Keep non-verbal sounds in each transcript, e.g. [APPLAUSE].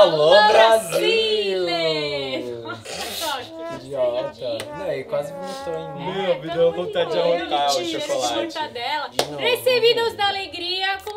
Alô, Brasil! Brasile! Idiota. Não, ele quase vomitou em mim. Meu, me deu vontade de arrancar o chocolate. dela. De novo. Recebidos da alegria,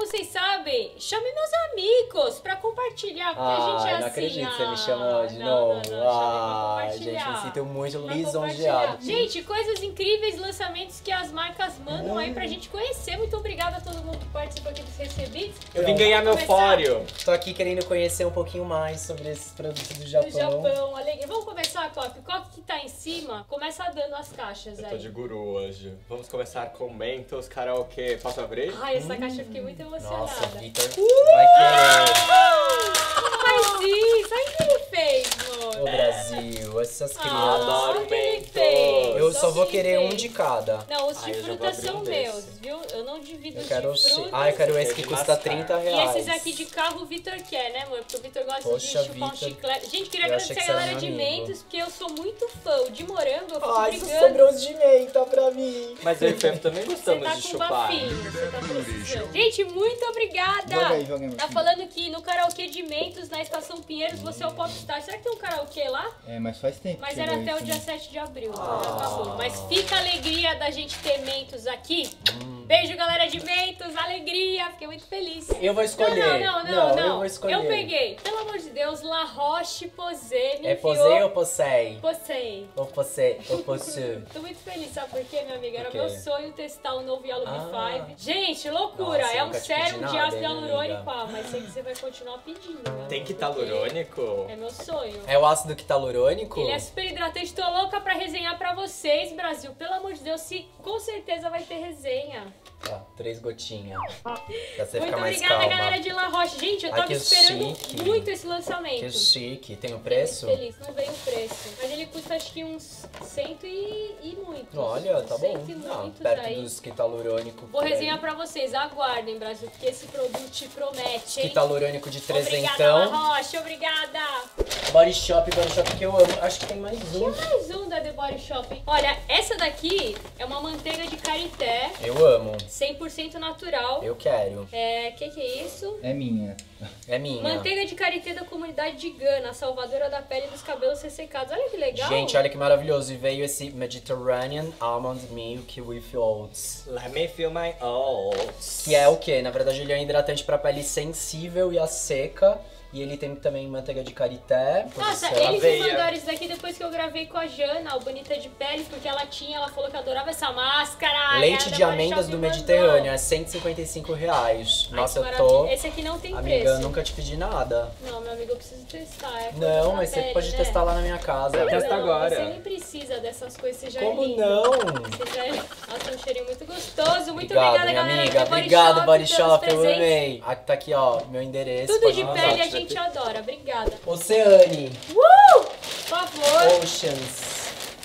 vocês sabem, chame meus amigos pra compartilhar, porque a gente é Ai, assim. não acredito que você ah, me chamou de não, novo. Não, não, Ai, gente, me sinto muito lisonjeado. Gente, coisas incríveis, lançamentos que as marcas mandam aí pra gente conhecer. Muito obrigada a todo mundo que participou aqui dos recebidos. Eu vim ganhar meu fório. Tô aqui querendo conhecer um pouquinho mais sobre esses produtos do Japão. Do Japão, alegria. Vamos começar? O Coque que tá em cima, começa dando as caixas Eu tô aí. de guru hoje. Vamos começar com Mentos, karaokê. Posso abrir? Ai, essa caixa eu fiquei muito emocionada. Nossa, Vitor vai querer. Mas isso, olha o que ele fez, amor. Ô Brasil, essas Ah, crianças. adoro olha o que ele fez, Eu só o vou querer um de cada. Não, os de Ai, eu já vou fruta são um meus, desse. viu? Eu não divido Eu os quero de esse. fruta. Ah, eu quero esse que custa mascar. 30 E reais. esses aqui de carro o Vitor quer, né, amor? Porque o Vitor gosta Poxa, de chupar um Vitor. chiclete. Gente, queria Eu achei agradecer que a você era galera de amigo. Mentos, porque eu sou muito fã. O de morango, eu fico Ai, isso brigando. sobrou de menta pra mim. Mas eu e o Fef também Você gostamos tá de com chupar. bafinho, você tá precisando. Gente, muito obrigada! Joga aí, joga aí, Tá falando que no karaokê de Mentos, na Estação Pinheiros, você é o popstar. Será que tem um karaokê lá? É, mas faz tempo. Mas era até o dia né? 7 de abril, acabou. Mas fica a alegria da gente ter Mentos aqui. Beijo, galera de Mentos, alegria, fiquei muito feliz. Eu vou escolher. Não, não, não, não. eu vou escolher. Eu peguei, pelo amor de Deus, La Roche Posay me É posei ou possei? Posay. Ou possei, ou possu. [LAUGHS] Tô muito feliz, sabe por quê, minha amiga? Era meu sonho testar o novo Yellow Ah. B5. Gente, loucura! Nossa, é um sérum pedi de ácido hialurônico, ah, mas sei que você vai continuar pedindo, né? Tem que Porque hialurônico? É meu sonho. É o ácido quitalurônico? Ele é super hidratante, tô louca pra resenhar pra vocês, Brasil. Pelo amor de Deus, se com certeza vai ter resenha. Yeah. Ó, três gotinhas. Pra você Muito ficar mais obrigada, calma. galera de La Roche. Gente, eu Ai, tava que esperando chique. muito esse lançamento. Que chique. Tem o preço? Feliz, não veio o preço. Mas ele custa acho que uns cento e, e muito. Olha, tá bom. Cento e Não, perto aí. dos quitalurônico. Vou resenhar pra vocês, aguardem, Brasil, porque esse produto te promete, hein? Quitalurônico de Obrigada, trezentão. La Roche, obrigada! Body Shop, Body Shop que eu amo. Acho que tem mais um. Mais um da The Body Shop. Olha, essa daqui é uma manteiga de karité, Eu amo. 100% natural. Eu quero. É, que que é isso? É minha. É minha. Manteiga de karité da comunidade de Gana, a salvadora da pele e dos cabelos ressecados. Olha que legal. Gente, olha que maravilhoso. E veio esse Mediterranean Almond Milk with Oats. Let me feel my oats. Que é o que? Na verdade, ele é um hidratante pra pele sensível e a seca. E ele tem também manteiga de karité. Nossa, eles me mandaram isso daqui depois que eu gravei com a Jana, o Bonita de Pele, porque ela tinha, ela falou que adorava essa máscara. Leite a de amêndoas do mandou. Mediterrâneo, é 155 reais. Ai, Nossa, eu tô... Esse aqui não tem Amiga, preço. eu nunca te pedi nada. Não, meu amigo, eu preciso testar. É Não, mas você pele, pode né? testar lá na minha casa. Testa agora. Você nem precisa dessas coisas, você já é Como lindo. não? Você já é... Nossa, um cheirinho muito gostoso. Muito Obrigado, obrigada, minha galera. amiga. Obrigado, Body Shop, eu amei. Aqui tá aqui, ó, meu endereço. Tudo de pele a gente adora. Obrigada. Oceane, Uh! Por favor. Oceans.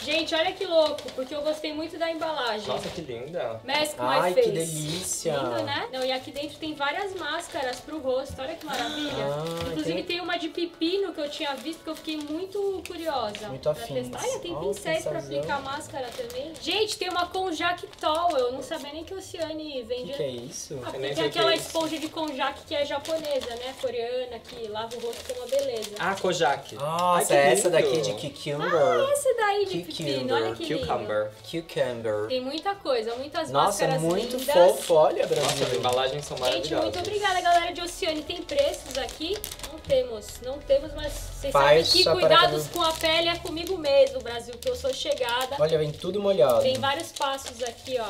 Gente, olha que louco, porque eu gostei muito da embalagem. Nossa, que linda. Mask Ai, My que Face. delícia. Lindo, né? Não, e aqui dentro tem várias máscaras pro rosto. Olha que maravilha. Ah, Inclusive tem- tem... uma de pepino que eu tinha visto que eu fiquei muito curiosa. Muito testar. Olha, tem Ó, pincéis pra aplicar máscara também. Gente, tem uma Konjac Towel. Eu não sabia nem que o Oceane vende. que, que é isso? Ah, tem que é aquela isso. esponja de Konjac que é japonesa, né? Coreana, que lava o rosto com uma beleza. Ah, Kojak. Nossa, Ai, é que essa daqui de cucumber. Ah, esse daí de Cucumber, pepino. Olha que lindo. Cucumber. Cucumber. Tem muita coisa, muitas Nossa, máscaras muito lindas. fofo. Olha, Nossa, as Brasil. embalagens são Gente, maravilhosas. muito obrigada, galera de Oceane. Tem preços aqui? Não temos, não temos, mas vocês Faz sabem que cuidados com a pele é comigo mesmo, Brasil, que eu sou chegada. Olha, vem tudo molhado. Tem vários passos aqui, ó.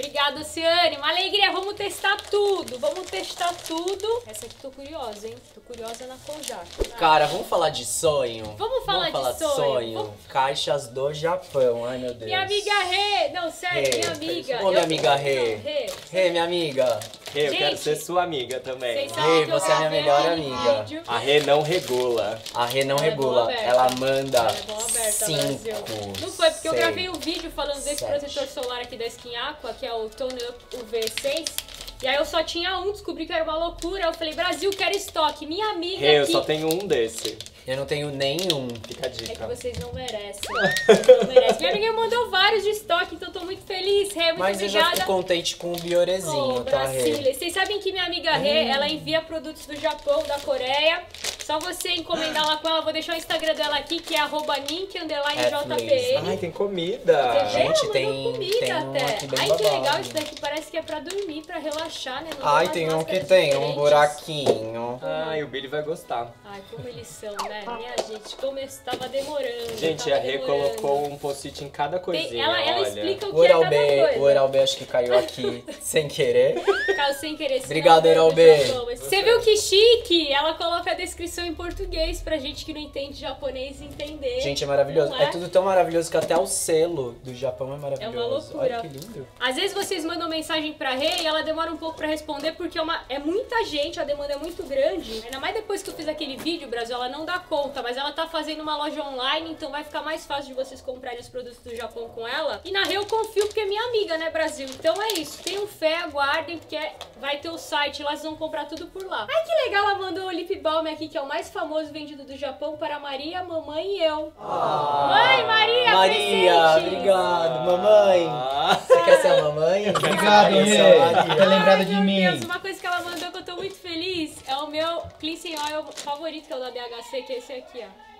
Obrigada, Oceane. Uma alegria. Vamos testar tudo. Vamos testar tudo. Essa aqui tô curiosa, hein? Tô curiosa na Konjac. Cara, vamos falar de sonho? Vamos falar de de sonho. Vamos- Caixas do Japão. Ai, meu Deus. Minha amiga Rê. Não, sério, Rê. minha amiga. Ô, minha Eu- amiga Rê. Rê. Rê, minha amiga. Rê, eu Gente, quero ser sua amiga também. Rê, que eu você é minha melhor amiga. vídeo. A Rê não regula. A Rê não Ela é regula. aberta. Ela manda Ela é aberta, cinco. Brasil. Não foi, porque eu seis. gravei um vídeo falando desse sete. protetor solar aqui da Skin Aqua, que é o Tone Up UV6. E aí eu só tinha um, descobri que era uma loucura. Eu falei, Brasil, quero estoque. Minha amiga eu aqui... só tenho um desse. Eu não tenho nenhum. Fica a É que dica. vocês não merecem. Não merecem. Minha amiga mandou vários de estoque, então eu tô muito feliz. Rê, muito Mas eu já obrigada. fico contente com o biorezinho, Oh, tá, Rê? Vocês sabem que minha amiga Rê, ela envia produtos do Japão, da Coreia. Só você encomendar lá com ela. Vou deixar o Instagram dela aqui, que é arroba nink, underline Athletes. JPN. Ai, tem comida. Você vê? Gente, Ela tem- mandou comida tem um até. aqui bem Ai, que babado. legal. Isso daqui parece que é pra dormir, pra relaxar, né? Não Ai, tem um que tem um diferentes. buraquinho. Ai, o Billy vai gostar. Ai, como eles são, né? Minha gente, como eu estava demorando. Gente, tava a Rê demorando. colocou um post-it em cada Tem- coisinha, ela, ela olha. explica o O que é cada B, coisa. o Oral B acho que caiu aqui [LAUGHS] sem querer. Caso sem querer. Obrigado, Oral B. Você viu que chique? Ela coloca a descrição em português pra gente que não entende japonês entender. Gente, é maravilhoso. Não É? tudo tão maravilhoso que até o selo do Japão é maravilhoso. loucura. Olha que lindo. Às vezes vocês mandam mensagem pra Rê e ela demora um pouco pra responder porque é, uma, é muita gente, a demanda é muito grande. Ainda mais depois que eu fiz aquele vídeo, Brasil, ela não dá conta, mas ela tá fazendo uma loja online, então vai ficar mais fácil de vocês comprarem os produtos do Japão com ela. E na Rê eu confio porque é minha amiga, né, Brasil? Então é isso. Tenham fé, aguardem, porque é- vai ter o site lá, vocês vão comprar tudo por lá. Ai, que legal, ela mandou o lip balm aqui, que é o mais famoso vendido do Japão, para Maria, mamãe e eu. Mãe, Maria, Maria, presente! obrigado. Mamãe, Ah, você quer ser a mamãe? Obrigado, Maria, Rê. Lembrado Ai, de meu mim. Deus, uma coisa que ela mandou que eu tô muito feliz é o meu cleansing oil favorito, que é o da BHC, que é esse aqui, ó.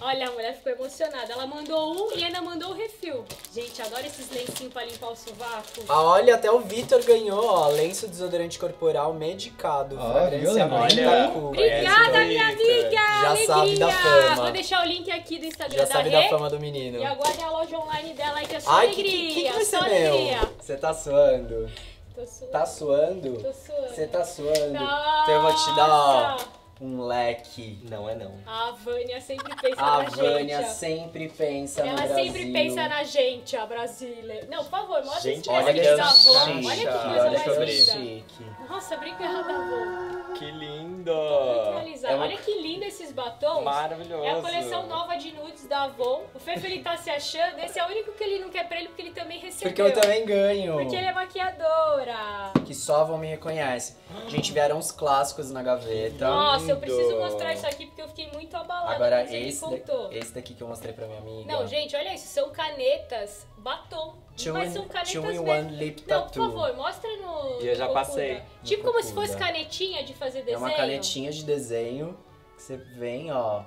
Olha, a mulher ficou emocionada. Ela mandou um e ainda mandou o refil. Gente, adoro esses lencinhos pra limpar o sovaco. Ah, olha, até o Vitor ganhou, ó, lenço desodorante corporal medicado. Ó, viu, Olha. Obrigada, minha amiga! Já Alegria! sabe da fama. Vou deixar o link aqui do Instagram Já da sabe Rê. da fama do menino. E aguardem a loja online dela aí, que é só Ai, que, alegria. que, que, que vai só ser alegria. meu? Você tá suando? Tô suando. Tá suando? Tô suando. Você tá suando? Nossa! Então eu vou te dar, ó, um leque. não é não. A Vânia sempre pensa A na Vânia gente. ó. sempre pensa no Ela Brasil. sempre pensa na gente, a Brasília. Não, por favor, mostra Gente, esse Olha que da Olha que coisa olha mais que linda. chique. Nossa, obrigada, avó. Que lindo! É uma- Olha que lindo esses batons. Maravilhoso. É a coleção nova de nudes da Avon. O Fefe, ele tá se achando. Esse é o único que ele não quer pra ele, porque ele também recebeu. Porque eu também ganho. Porque ele é maquiadora. Que só a Avon me reconhece. Gente, vieram uns clássicos na gaveta. Nossa, eu preciso mostrar isso aqui, porque eu fiquei muito abalada Agora, quando esse, contou. da- esse daqui que eu mostrei pra minha amiga. Não, gente, olha isso. São canetas batom. Two mas in- são canetas two in mesmo. one lip Não, tattoo. por favor, mostra no. E eu já passei. Tipo como se fosse canetinha de fazer desenho. É uma canetinha de desenho que você vem, ó.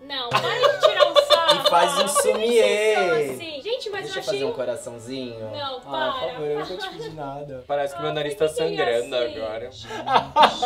Não, para de tirar. E faz um são sumiê. Assim? Gente, mas Deixa eu eu fazer achei um coraçãozinho. Não, Ah, para, por favor, eu nunca te pedi nada. Parece que meu Ah, nariz por tá é sangrando assim? agora.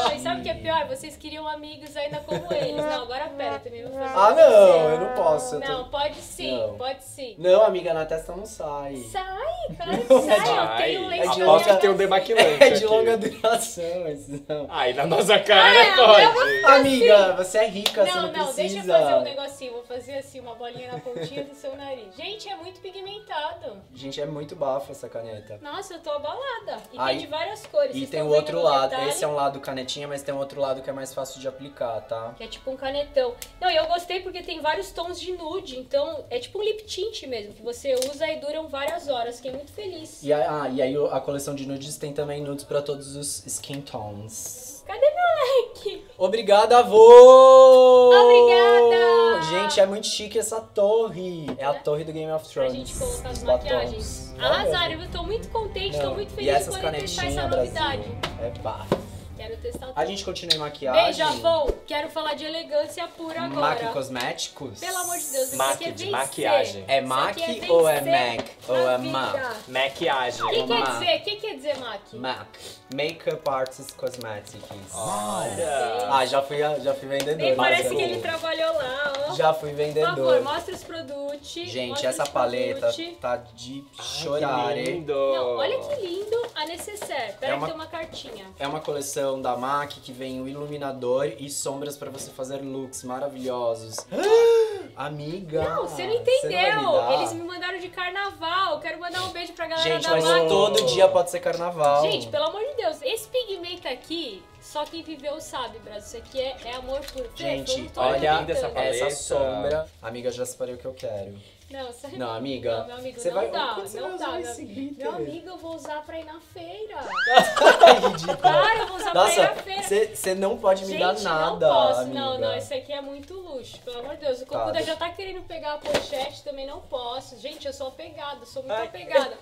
Mas sabe o que é pior? Vocês queriam amigos ainda como eles. Não, agora pera, eu também vou fazer. Ah, não, você. eu não posso. Eu tô... Não, pode sim, Não. pode sim. Não, amiga, na testa não sai. Sai, [LAUGHS] claro que Não, sai. é de- Eu tenho um é de na longa- aposto minha que tem um demaquilante É de longa duração, esse não. Ai, na nossa cara Ai, pode. Amiga, você é rica, você Não, não, não, deixa precisa. eu fazer um negocinho. Vou fazer assim, uma bolinha na pontinha do seu nariz. Gente, é muito pigmentado. Gente, é muito bafo essa caneta. Nossa, eu tô abalada. E Aí- tem de várias cores. E Vocês tem o outro lado. detalhe? Esse é um lado canetinha, mas tem um outro lado que é mais fácil de aplicar, tá? Que é tipo um canetão. Não, e eu gostei porque tem vários tons de nude. Então, é tipo um lip tint mesmo. Que você usa e duram várias horas. Fiquei muito feliz. E, a- ah, e aí a coleção de nudes tem também nudes pra todos os skin tones. Cadê meu leque? Obrigada, avô! Obrigada! Gente, é muito chique essa torre. É a torre do Game of Pra Thrones. gente colocar as maquiagens. Arrasaram, eu tô muito contente, tô Não, muito E feliz de poder testar essa novidade. Brasil. É bafo. Quero testar tudo. A gente continua em maquiagem. Beijo, avô. Quero falar de elegância pura agora. Mac Cosméticos. Pelo amor de Deus, isso Mac aqui é de vencer. maquiagem. É Isso Mac é ou é Mac? Ou é. Mac? Maquiagem. O que quer Mac. dizer? O que quer dizer Mac? Mac. Makeup Artist Cosmetics. Olha. Ah, já fui, já fui vendedor. Nem parece mas que ele trabalhou lá, ó. Já fui Por vendedor. favor, mostra os produtos. Gente, essa paleta produtos. tá de Ai, chorar. que hein? lindo. Não, olha que lindo a necessaire. Pera É que tem uma cartinha. É uma coleção da MAC que vem o iluminador e sombras pra você fazer looks maravilhosos. [GASPS] Amiga! Não, você não entendeu. me dar? Eles me mandaram de carnaval. Quero mandar um beijo pra galera Gente, da mas MAC. todo dia pode ser carnaval. Gente, pelo amor de Deus, esse pigmento aqui, só quem viveu sabe, Brasil. Isso aqui é, é amor puro. Fê, Gente, olha linda essa essa sombra. Amiga, já separei o que eu quero. Não, sai Não, amiga. Não, meu amigo, você não vai... dá. Você não vai dá. Meu, meu amigo, eu vou usar pra ir na feira. [LAUGHS] Ridículo. Claro, eu vou usar pra ir Nossa, na feira. você não pode me Gente, dar nada, não posso. amiga. Não, não, isso aqui é muito luxo. Pelo amor de Deus, o Tá, Cocuda deixa- já tá querendo pegar a pochete, também não posso. Gente, eu sou apegada, sou muito Ai. apegada.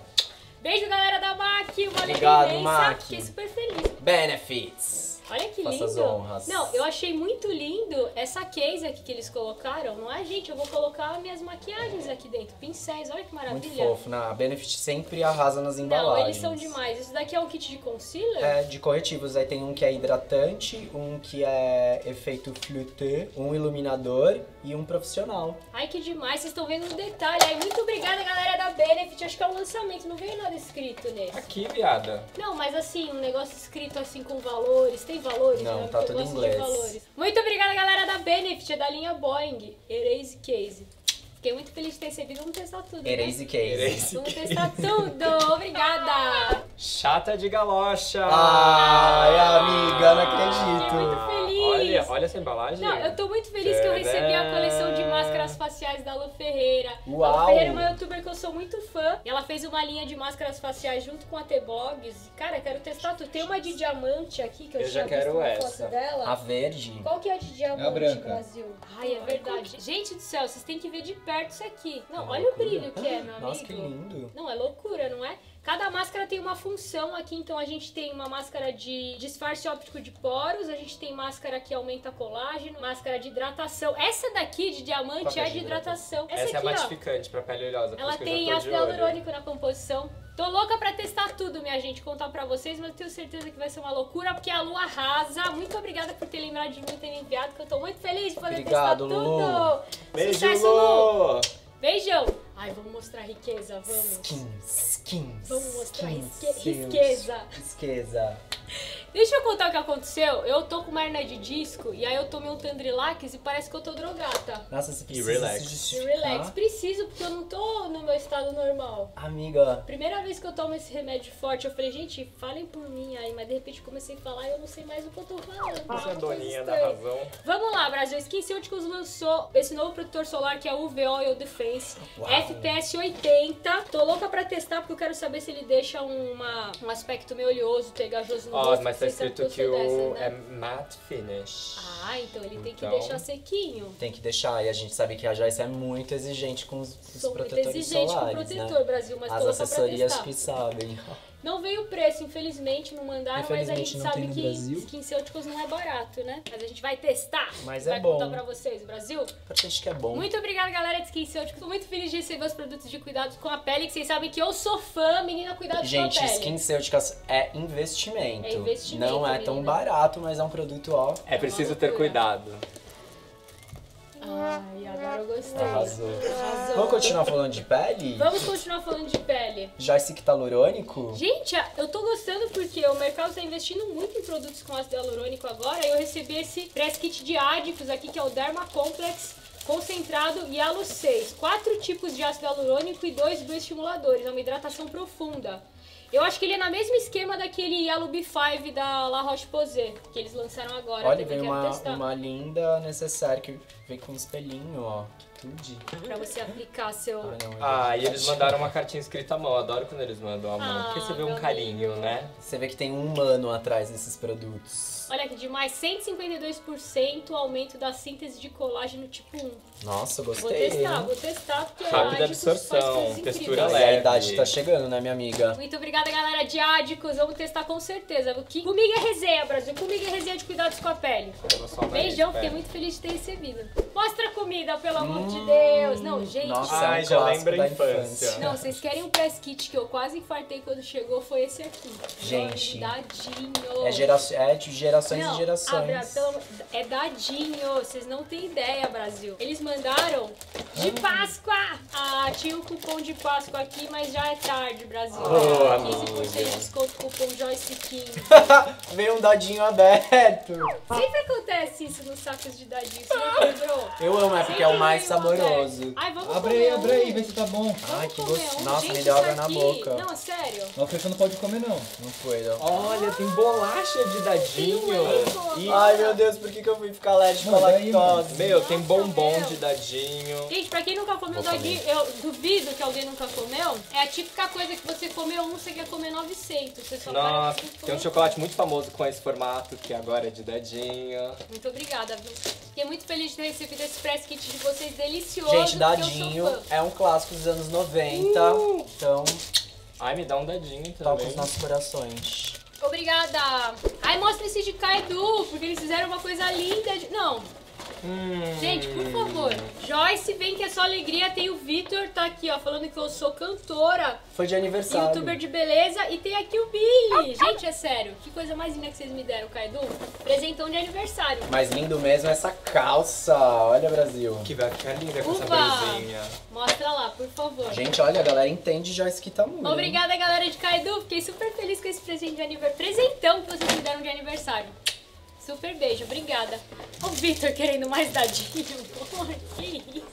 Beijo, galera da MAC. Uma Obrigado, alegria imensa. Fiquei super feliz. Benefits. Olha que Faça lindo. Não, eu achei muito lindo essa case aqui que eles colocaram. Não é, gente? Eu vou colocar minhas maquiagens aqui dentro. Pincéis, olha que maravilha. Muito fofo, né? A Benefit sempre arrasa nas embalagens. Não, eles são demais. Isso daqui é um kit de concealer? É, de corretivos, aí tem um que é hidratante, um que é efeito flûte, um iluminador e um profissional. Ai, que demais. Vocês estão vendo no detalhe. Ai, muito obrigada, galera da Benefit. Acho que é um lançamento. Não veio nada escrito nesse. Aqui, viada. Não, mas assim, um negócio escrito assim com valores. Tem valores? Não, né? tá tudo em inglês. Muito obrigada, galera da Benefit. É da linha Boeing. Erase Case. Fiquei muito feliz de ter recebido. Vamos testar tudo, né? Erase case. Erase. Vamos testar tudo. Obrigada. Chata de galocha. Ai, amiga, não Fiquei acredito. muito feliz. Olha, olha essa embalagem. Não, eu tô muito feliz que eu recebi a coleção de máscaras faciais da Lu Ferreira. A Uau! Lu Ferreira é uma youtuber que eu sou muito fã. E ela fez uma linha de máscaras faciais junto com a T-Blogs. Cara, eu quero testar tudo. Tem uma de diamante aqui que eu, Eu tinha já quero essa. foto dela. A verde. Qual que é a de diamante, É a branca. Brasil? Ai, é verdade. Gente do céu, vocês têm que ver de perto isso aqui. Não, Uma olha loucura. o brilho que é, meu amigo. Nossa, que lindo. Não, é loucura, não é? Cada máscara tem uma função aqui, então a gente tem uma máscara de disfarce óptico de poros, a gente tem máscara que aumenta colágeno, máscara de hidratação. Essa daqui de diamante é é de hidratação. Essa, Essa é aqui, ó. matificante pra pele oleosa. Ela tem ácido hialurônico na composição. Tô louca pra testar tudo, minha gente, contar pra vocês, mas eu tenho certeza que vai ser uma loucura, porque a Lu arrasa. Muito obrigada por ter lembrado de mim e ter me enviado, que eu tô muito feliz de poder Obrigado, testar Lu. tudo. Beijo, Sucesso! Lu! Beijão! Ai, vamos mostrar riqueza, vamos. Skins, skins. Vamos mostrar skins, riqueza. Riqueza. Deixa eu contar o que aconteceu. Eu tô com uma hernia de disco e aí eu tomei um Tandrilax e parece que eu tô drogada. Nossa, você precisa relax. E relax, preciso porque eu não tô no meu estado normal. Amiga, Primeira vez que eu tomo esse remédio forte, eu falei, gente, falem por mim aí, mas de repente comecei a falar e eu não sei mais o que eu tô falando. Você é doninha da razão. Vamos lá, Brasil. SkinCeuticals lançou esse novo protetor solar que é o UV Oil Defense Uau. FPS 80. Tô louca pra testar porque eu quero saber se ele deixa uma, um aspecto meio oleoso, pegajoso no Ó, rosto. Tá escrito que o dessas, é né? matte finish. Ah, então ele tem que Então- deixar sequinho. tem que deixar. E a gente sabe que a Joyce é muito exigente com os, os protetores exigente solares, com protetor, né? Brasil, mas As assessorias que sabem. Não veio o preço, infelizmente, não mandaram, mas a gente sabe que. SkinCeuticals não é barato, né? Mas a gente vai testar. Mas vai é bom. contar pra vocês, Brasil. Importante que é bom. Muito obrigada, galera de SkinCeuticals. Tô muito feliz de receber os produtos de cuidados com a pele, que vocês sabem que eu sou fã, menina, cuidados Gente, com a pele. SkinCeuticals é investimento. É investimento, Não é tão menina. barato, mas é um produto, ó, É preciso ter cuidado. Ai, agora eu gostei. arrasou. Arrasou. Vamos continuar falando de pele? Vamos continuar falando de pele. Joyce que tá hialurônico? Gente, eu tô gostando porque o mercado tá investindo muito em produtos com ácido hialurônico agora. Eu recebi esse press kit de ádicos aqui, que é o Derma Complex concentrado e Alu 6. Quatro tipos de ácido hialurônico e dois bioestimuladores. É uma hidratação profunda. Eu acho que ele é no mesmo esquema daquele Yalu B5 da La Roche-Posay, que eles lançaram agora. Olha, quero uma, testar. uma linda necessária que vem com um espelhinho, ó. Que tudo. Pra você aplicar seu... Ah, não, é Ah, e eles mandaram uma cartinha escrita à mão. Adoro quando eles mandam a mão. Ah, porque você vê um carinho, amigo. né? Você vê que tem um humano atrás desses produtos. Olha que demais, 152% aumento da síntese de colágeno tipo 1. Nossa, Vou gostei. testar, hein? vou testar, porque Rápida Ádicos faz absorção, coisas textura incríveis. E a leve. idade tá chegando, né, minha amiga? Muito obrigada, galera de Ádicos. Vamos testar com certeza. Que comigo é resenha, Brasil. Comigo é resenha de cuidados com a pele. Beijão, fiquei muito feliz de ter recebido. Mostra comida, pelo amor de Deus. Não, gente. Nossa, Ai, é um já lembra a da infância. Não, vocês querem um press kit que eu quase infartei quando chegou? Foi esse aqui. Gente, Dadinho. É, gera... é de gerações Não, e gerações. Abra, pelo é dadinho, vocês não têm ideia, Brasil. Eles mandaram de Hum. Páscoa! Ah, tinha o cupom de Páscoa aqui, mas já é tarde, Brasil. Boa, 15% de desconto, cupom Joyce15. [LAUGHS] Veio um dadinho aberto. Sempre acontece isso nos sacos de dadinho, você não lembrou? Eu amo, é porque é o mais saboroso. Ai, vamos Abre comer aí, abre aí, um. vê se tá bom. Ai, Vamos que comer gostoso. um. Nossa, Gente, me deu água na boca. Não, sério. Não, você não pode comer, não. Não foi, não. Olha, tem bolacha de dadinho. Tem um Ai, meu Deus, por que, que eu fui ficar alérgico à lactose? Meu, tem bombom meu. de dadinho. Gente, pra quem nunca comeu Vou comer. dadinho, eu duvido que alguém nunca comeu. É a típica coisa que você comeu um, você quer comer 900. Você só Nossa, pra tem um chocolate muito famoso com esse formato, que agora é de dadinho. Muito obrigada, viu? Fiquei muito feliz de ter recebido esse press kit de vocês delicioso. Gente, dadinho é um clássico dos anos 90. Uh! Então, Ai, me dá um dadinho toca também. os nossos corações. Obrigada. Ai, mostra esse de Kaidu, porque eles fizeram uma coisa linda. De... Não, Hum. gente, por favor. Joyce, vem que é só alegria. Tem o Vitor, tá aqui, ó, falando que eu sou cantora, Foi de aniversário. youtuber de beleza. E tem aqui o Billy. Gente, é sério. Que coisa mais linda que vocês me deram, Kaidu. Presentão de aniversário. Mas lindo mesmo é essa calça. Olha, Brasil. Que vai ficar linda com essa blusinha. Mostra lá, por favor. Gente, olha, a galera entende Joyce Kitamura. hein? Obrigada, galera de Kaidu. Fiquei super feliz com esse presente de aniversário. Presentão que vocês me deram de aniversário. Super beijo, obrigada. O Vitor querendo mais dadinho. [LAUGHS]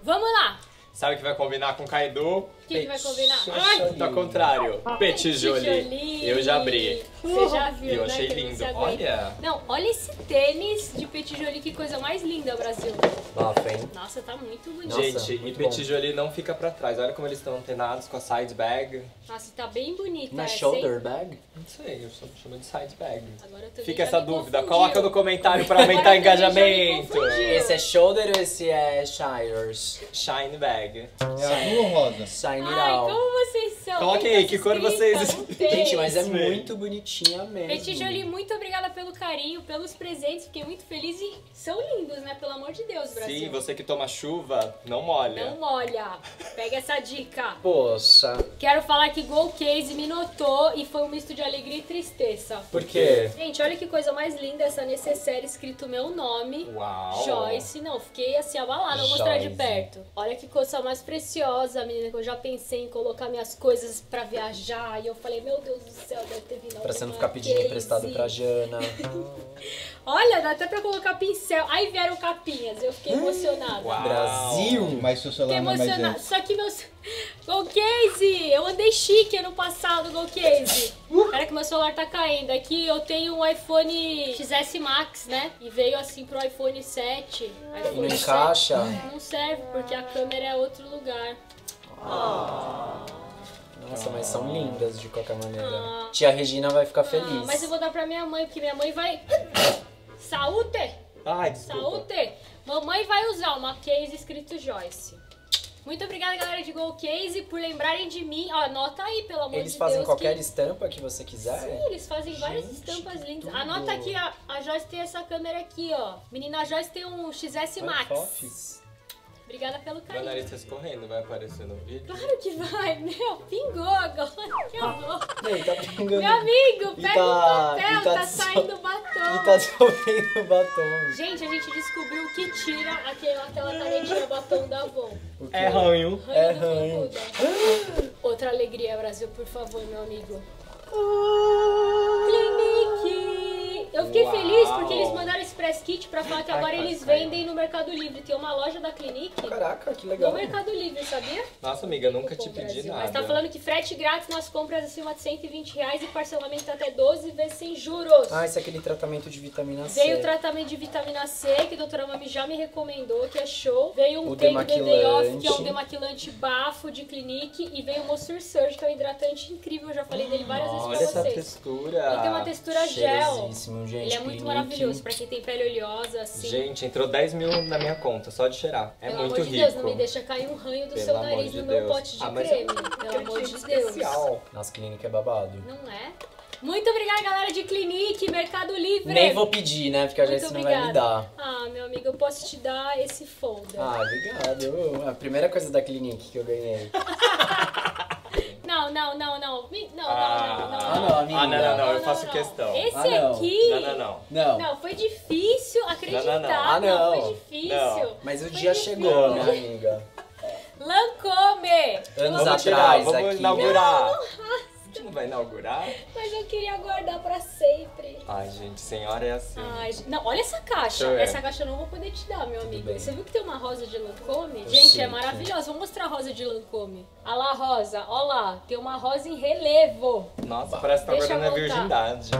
Vamos lá. Sabe o que vai combinar com Kaido? O que, vai combinar? Ai, Do contrário. Petit Jolie. Jolie. Eu já abri. Você já viu, Eu né? achei que lindo. aguenta. Olha. Não, olha esse tênis de Petit Jolie, que coisa mais linda, Brasil. Bafa, hein? Nossa, tá muito bonito. Nossa, Gente, e muito Petit bom. Jolie não fica pra trás. Olha como eles estão antenados com a side bag. Nossa, tá bem bonita Na essa, shoulder hein? bag? Não sei, eu chamo- chamo de side bag. Agora eu também Fica já essa me dúvida. confundiu. Coloca no comentário pra aumentar o Agora também já me engajamento. Esse é shoulder ou esse é shires? Shine bag. É azul ou rosa? Shine Ai, como vocês são? Coloque aí, que cor vocês-? [LAUGHS] Gente, mas é muito bonitinha mesmo. Petit Jolie, muito obrigada pelo carinho, pelos presentes. Fiquei muito feliz e são lindos, né? Pelo amor de Deus, Brasil. Sim, você que toma chuva, não molha. Não molha. Pega essa dica. Poxa, Quero falar que Gol Case me notou e foi um misto de alegria e tristeza. por quê? Gente, olha que coisa mais linda essa necessaire escrito meu nome. Uau. Joyce, não, fiquei assim abalada, vou mostrar de perto. Olha que coisa mais preciosa, menina, que eu já pensei em colocar minhas coisas pra viajar. E eu falei, meu Deus do céu, deve ter vindo Pra você não ficar pedindo case. emprestado pra Jana. [LAUGHS] Olha, dá até pra colocar pincel. Aí vieram capinhas, eu fiquei emocionada. Uau. Brasil! Mas seu celular não é mais emocionada. esse. Só que meus. [LAUGHS] Go Case! Eu andei chique ano passado, Go Case. Pera que meu celular tá caindo. Aqui eu tenho um iPhone XS Max, né? E veio assim pro iPhone 7. E não iPhone 7. encaixa? Não serve, porque a câmera é outro lugar. Nossa, mas são lindas de qualquer maneira. Ah. Tia Regina vai ficar Ah, feliz. mas eu vou dar pra minha mãe, porque minha mãe vai. [COUGHS] Saúde! Ai, desculpa. Saúde! Mamãe vai usar uma case escrito Joyce. Muito obrigada, galera de Go Case, por lembrarem de mim. Ó, anota aí, pelo amor Eles de fazem Deus. qualquer que... estampa que você quiser? Sim, eles fazem várias Gente, estampas que lindas. tudo. Anota aqui, a, a Joyce tem essa câmera aqui, ó. Menina, a Joyce tem um XS Max. Obrigada pelo Meu carinho. nariz tá escorrendo, vai aparecer no vídeo. Claro que vai, meu. Pingou agora. Que horror. E aí, tá pingando. Meu amigo, pega tá- o papel, tá tá, saindo so- batom. E tá dissolvendo o batom. Gente, a gente descobriu o que tira aquela, aquela canetinha batom da Avon. O quê? É ranho. Ranho É do ranho. [GASPS] Outra alegria, Brasil, por favor, meu amigo. Clinique! Eu fiquei Uau. feliz porque eles mandaram esse press kit pra falar que agora ai, eles ai. vendem no Mercado Livre. Tem uma loja da Clinique Caraca, que no legal. Mercado Livre, sabia? Nossa, amiga, nunca te pedi Brasil. nada. Mas tá falando que frete grátis nas compras acima de 120 reais e parcelamento até 12 vezes sem juros. Ah, esse é aquele tratamento de vitamina C. Veio o tratamento de vitamina C, que a doutora Mami já me recomendou, que é show. Veio um O Take the Day Off, que é um demaquilante bafo de Clinique. E veio o Moisture Surge, que é um hidratante incrível. Eu já falei dele várias vezes Olha pra essa vocês. textura. Ele tem uma textura gel. Gente. Ele é muito Clinique. maravilhoso pra quem tem pele oleosa, assim. Gente, entrou 10 mil na minha conta, só de cheirar. É Pelo muito amor de rico. Deus, não me deixa cair um ranho do Pelo seu nariz de no meu pote de Ah, mas creme. é um Pelo amor de Deus. especial. Nossa, clínica é babado. Não é? Muito obrigada, galera de Clinique, Mercado Livre. Nem vou pedir, né? Porque a gente não vai me dar. Ah, meu amigo, eu posso te dar esse folder. Ah, obrigado. A primeira coisa da Clinique que eu ganhei. [LAUGHS] Não, não, não, não. Não, Ah, não, não, não. Ah, não, amiga. Ah, não, não, não, eu faço questão. Esse Ah, não. aqui. Não, não, não. Não. Não, foi difícil acreditar. Não, não, não. Ah, não. Foi difícil. Não. Mas o dia chegou, né, amiga? Lancome! Anos Vamos tirar, atrás vamos aqui. inaugurar. Gente não vai inaugurar? Mas eu queria guardar pra sempre. Ai, gente, senhora é assim. Ai, não, olha essa caixa. Deixa. Essa caixa eu não vou poder te dar, meu amigo. bem. Você viu que tem uma rosa de Lancome? Eu Gente, sei é que- maravilhosa. Vou mostrar a rosa de Lancome. Olha lá a rosa, olha lá. Tem uma rosa em relevo. Nossa, parece que tá Deixa guardando a virgindade.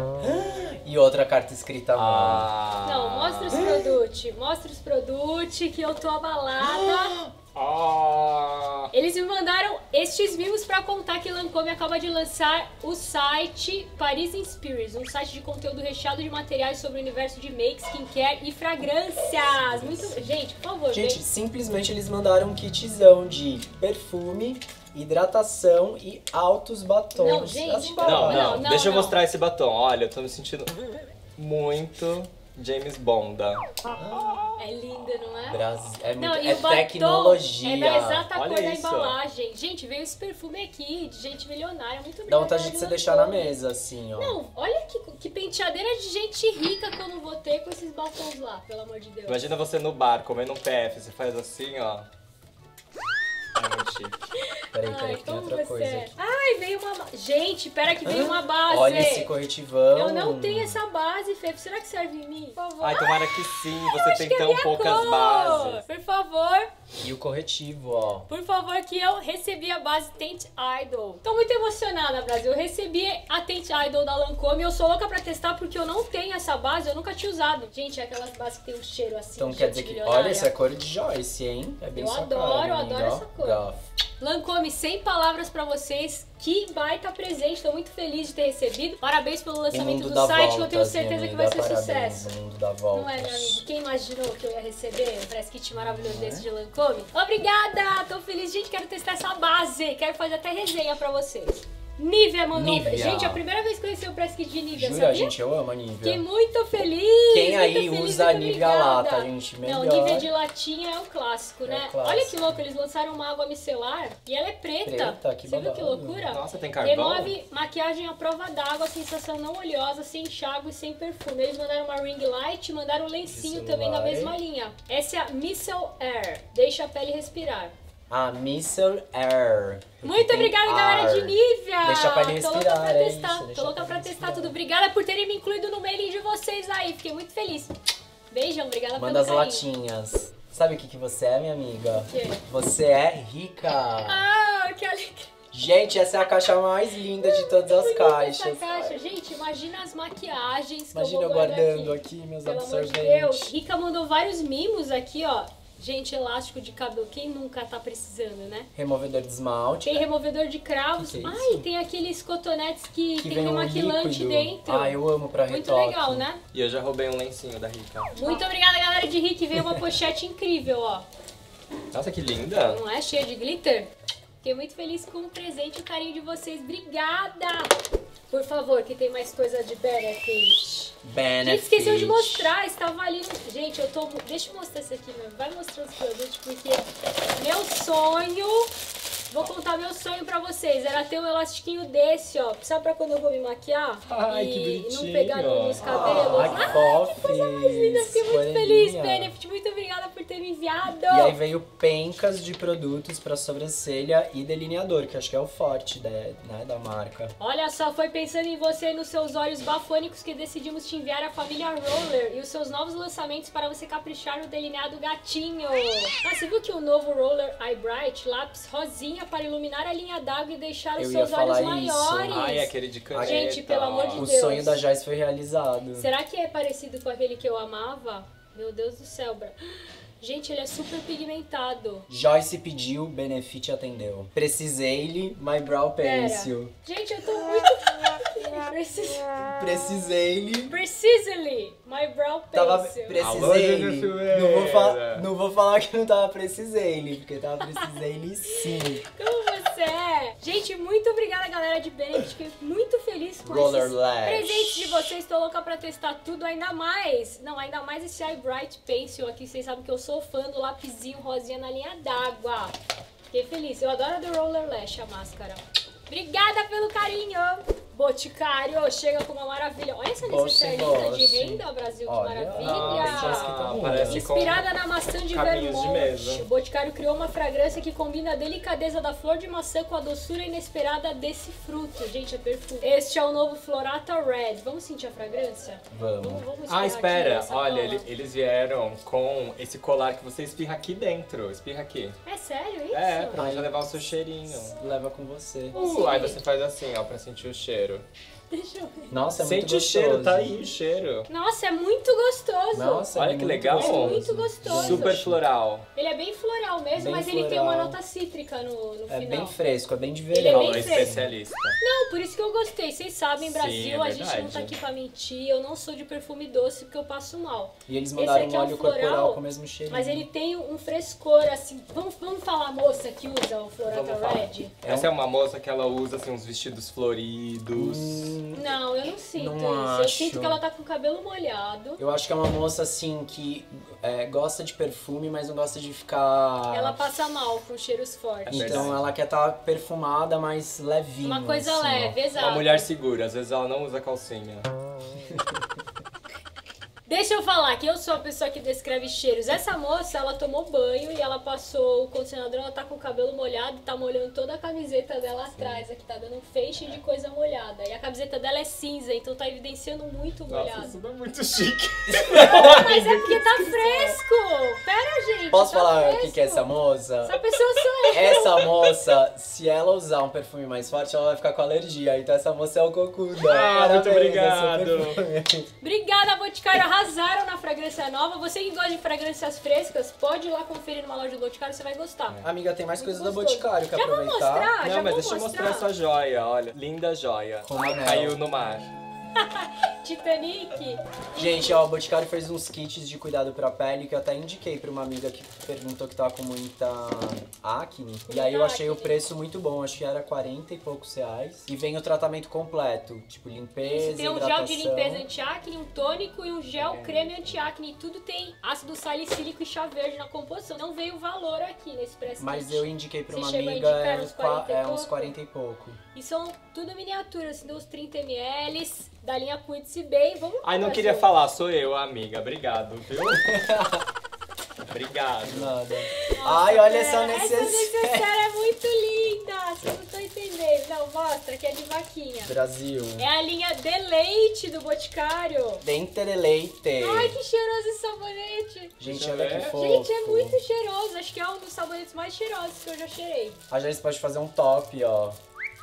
E outra carta escrita à mão. Ah. Não, mostra os produtos. Mostra os produtos que eu tô abalada. [GASPS] [GASPS] Ah. Eles me mandaram estes mimos pra contar que Lancome acaba de lançar o site Paris Inspires, um site de conteúdo recheado de materiais sobre o universo de make, skincare e fragrâncias. Muito, gente, por favor, Gente, vem. simplesmente eles mandaram um kitzão de perfume hidratação e altos batons. Não, gente, não, Não, não, não, deixa eu mostrar esse batom. Olha, eu tô me sentindo muito James Bonda. É linda, não é? Brasil. É, Não, muito, e é o batom tecnologia. é da exata Olha cor da isso. embalagem. Gente, veio esse perfume aqui de gente milionária, muito Dá obrigada, vontade de você deixar na mesa, assim, ó. Não, olha que, que penteadeira de gente rica que eu não vou ter com esses batons lá, pelo amor de Deus. Imagina você no bar comendo um PF, você faz assim, ó. Peraí, peraí, que tem outra você coisa é? aqui. Ai, veio uma... Gente, pera que veio uma base. Olha esse corretivão. Eu não tenho essa base, Fê. Será que serve em mim? Por favor. Ai, tomara que sim, você tem é tão poucas cor. bases. Por favor, E o corretivo, ó. por favor, que eu recebi a base Tent Idol. Tô muito emocionada, Brasil. Eu recebi a Tent Idol da Lancôme e eu sou louca pra testar porque eu não tenho essa base, eu nunca tinha usado. Gente, é aquelas bases que tem um cheiro assim. Então quer dizer que. Olha, essa é cor de Joyce, hein? É bem Eu adoro, cara, eu adoro essa cor. Goff. Lancôme, sem palavras pra vocês. Que baita presente, tô muito feliz de ter recebido. Parabéns pelo lançamento do site, que eu tenho certeza minha que vai ser parabéns, sucesso. Não é, meu amigo? Quem imaginou que eu ia receber um press kit maravilhoso é? desse de Lancôme? Obrigada! Tô feliz. Gente, quero testar essa base. Quero fazer até resenha pra vocês. Nivea mandou... Nivea. Gente, é a primeira vez que eu recebi o press kit de Nivea, Jura, sabia? gente, eu amo a Nivea. Fiquei muito feliz! Quem aí feliz, usa muito Nivea lata, gente? Não, Melhor. Nivea de latinha é o clássico, É né? o clássico. Olha que louco, eles lançaram uma água micelar e ela é preta. Preta, que Você viu que loucura? Nossa, tem carvão? Remove maquiagem à prova d'água, sensação não oleosa, sem enxágue e sem perfume. Eles mandaram uma ring light mandaram um lencinho também celular, mesma linha. Essa é a Missile Air. Deixa a pele respirar. A Missile Air. Muito obrigada, galera de Nivea! Deixa a pele Tô louca respirar, pra é testar. isso, Tô louca pele pra testar respirar. tudo. Obrigada por terem me incluído no mailing de vocês aí. Fiquei muito feliz. Beijão, obrigada Manda as pelo carinho. latinhas. Sabe o que, que você é, minha amiga? quê? Você é rica. Ah, que alegria. Gente, essa é a caixa mais linda de todas as caixas. caixa. Gente, imagina as maquiagens que Imagina eu vou guardando aqui. aqui, meus Pelo Deus. absorventes. Rica mandou vários mimos aqui, ó. Gente, elástico de cabelo. Quem nunca tá precisando, né? Removedor de esmalte. Tem removedor de cravos. Que que é Ai, tem aqueles cotonetes que, Que tem um remaquilante líquido. dentro. Ah, eu amo pra Muito retoque. legal, né? E eu já roubei um lencinho da Rica. Muito obrigada, galera de Rick. Veio uma pochete incrível, ó. Nossa, que linda! Não é? Cheia de glitter. Fiquei muito feliz com o presente e o carinho de vocês. Obrigada! Por favor, que tem mais coisa de benefit. Benefit. Gente, esqueceu de mostrar, estava ali no... Gente, eu tô... Deixa eu mostrar isso aqui mesmo. Vai mostrar os produtos, porque meu sonho... Vou contar meu sonho pra vocês. Era ter um elastiquinho desse, ó. Sabe pra quando eu vou me maquiar? Ai, e que não pegar nos cabelos. Ai, que fofo. coisa mais linda. Fiquei muito feliz, Benefit. Muito obrigada por ter me enviado. E aí veio pencas de produtos pra sobrancelha e delineador, que acho que é o forte da, né, da marca. Olha só, foi pensando em você e nos seus olhos bafônicos que decidimos te enviar a família Roller e os seus novos lançamentos para você caprichar no delineado gatinho. Ah, você viu que o novo Roller Eye Bright lápis rosinha para iluminar a linha d'água e deixar os Eu ia seus olhos falar isso. maiores? Ai, aquele de caneta. Gente, pelo amor de O Deus. sonho da Joyce foi realizado. Será que é parecido com aquele que eu amava? Meu Deus do céu, Bra. Gente, ele é super pigmentado. Joyce pediu, Benefit atendeu. Precisei-lhe, My Brow Pera. Pencil. Gente, eu tô muito... [LAUGHS] Precis... Precisei-lhe. Precisely, my brow Tava pencil. Precisei-lhe. Júlio Silveira. Não, vou fa- não vou falar que não tava precisei-lhe, porque tava precisei-lhe sim. Como você é? Gente, muito obrigada, galera de Benefit. Fiquei muito feliz com Roller esses Lash. presentes de vocês. Tô louca pra testar tudo ainda mais. Não, ainda mais esse Eye Bright Pencil aqui. Vocês sabem que eu sou fã do lapisinho rosinha na linha d'água. Fiquei feliz. Eu adoro a do Roller Lash, a máscara. Obrigada pelo carinho. Boticário, chega com uma maravilha. Olha essa necessaire linda de renda, Brasil. Que Olha, maravilha. ah, tá Inspirada na maçã de cabinhos de Vermont, mesa. o Boticário criou uma fragrância que combina a delicadeza da flor de maçã com a doçura inesperada desse fruto. Gente, é perfume. Este é o novo Florata Red. Vamos sentir a fragrância? Vamos. vamos Ah, espirrar espera. Olha, cola. eles vieram com esse colar que você espirra aqui dentro. Espirra aqui. É sério isso? É, pra você levar o seu cheirinho. Leva com você. Uh, aí você faz assim, ó, pra sentir o cheiro. Freude. Deixa eu ver. Nossa, é muito Sente o gostoso. cheiro, tá aí o cheiro. Nossa, é muito gostoso. Nossa, é Olha que muito legal. gostoso. É muito gostoso. Super floral. Ele é bem floral mesmo, Bem mas ele tem uma floral. nota cítrica no, no É final. bem fresco, é bem de Ele é verão. bem especialista. Não, por isso que eu gostei. Vocês sabem, Sim, Brasil, é a gente não tá aqui pra mentir. Eu não sou de perfume doce porque eu passo mal. E eles Esse mandaram aqui um é um óleo floral, corporal com o mesmo cheirinho. Mas ele tem um frescor, assim. Vamos, vamos falar a moça que usa o Florata. Red? Essa é uma moça que ela usa assim, uns vestidos floridos. Hum, Não, eu não sinto Não isso. Eu acho. sinto que ela tá com o cabelo molhado. Eu acho que é uma moça assim que é, gosta de perfume, mas não gosta de ficar. Ela passa mal com cheiros fortes. Então ela quer estar perfumada, mas levinha. Uma coisa assim, ó. leve, exato. Uma mulher segura, às vezes ela não usa calcinha. Deixa eu falar que eu sou a pessoa que descreve cheiros. Essa moça, ela tomou banho e ela passou o condicionador, ela tá com o cabelo molhado e tá molhando toda a camiseta dela atrás. Aqui tá dando um feixe de coisa molhada. E a camiseta dela é cinza, então tá evidenciando muito Nossa, molhado. isso é muito chique. [LAUGHS] Mas é porque tá fresco! Pera, gente! Posso tá falar o fresco. que, que é essa moça? Essa pessoa sou eu! Essa moça, se ela usar um perfume mais forte, ela vai ficar com alergia. Então essa moça é o Cocuda. Ah, muito Parabéns, obrigado. seu perfume. Obrigada, Boticário. Arrasaram na fragrância nova. Você que gosta de fragrâncias frescas, pode ir lá conferir numa loja do Boticário, você vai gostar. Amiga, tem mais coisas da. Boticário, quer Já vou aproveitar? mostrar? não, já mas vou deixa eu mostrar essa joia, olha. Linda joia. Com anel. Caiu no mar. [LAUGHS] Titanic. Gente, ó, o Boticário fez uns kits de cuidado pra pele que eu até indiquei pra uma amiga que perguntou que tava com muita acne. e aí eu achei o acne. preço muito bom, acho que era 40 e poucos reais. E vem o tratamento completo, tipo limpeza, Isso, tem um hidratação. gel de limpeza anti-acne, um tônico e um gel É. creme anti-acne. Tudo tem ácido salicílico e chá verde na composição. Não veio o valor aqui nesse preço. Mas eu indiquei pra Você uma amiga, indicar é uns uns, qua- 40 e é uns pouco? 40 e pouco. E são tudo miniaturas, assim, uns 30 ml da linha Cuide-se Bem. Vamos Ai, não pra queria falar, sou eu, amiga. Obrigado, viu? [LAUGHS] Obrigado. Nada. Nossa, Ai, olha essa Essa necessaire. necessaire é muito linda. Vocês não estão entendendo. Não, mostra que é de vaquinha. Brasil. É a linha Deleite do Boticário. Dente de leite. Ai, que cheiroso esse sabonete. Gente, Deixa olha ver. que fofo. Gente, é muito cheiroso. Acho que é um dos sabonetes mais cheirosos que eu já cheirei. A Janice pode fazer um top, ó.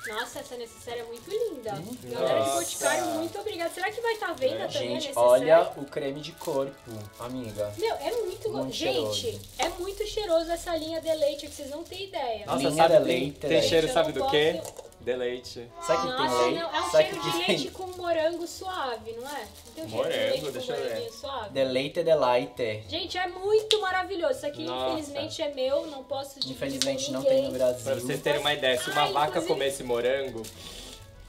Nossa, essa necessaire é muito linda. Galera de. Boticário, muito obrigada. Será que vai estar à venda também a Gente, olha o creme de corpo, amiga. Meu, é muito, Muito Gente, cheiroso. é muito cheiroso essa linha Deleite, que vocês não têm ideia. Nossa, Linha sabe, de tem, leite, tem né? cheiro, sabe do quê? posso- Deleite. Sabe que Nossa, tem leite? não, é um Sabe cheiro que de tem leite com morango suave, não é? Não tem um cheiro de Morango, leite deixa com eu ver. suave? De leite de leite. Gente, é muito maravilhoso. Isso aqui, Nossa. infelizmente, é meu, não posso dividir Infelizmente com não tem no Brasil. Pra vocês terem uma ideia, se uma Ai, vaca inclusive- comesse morango,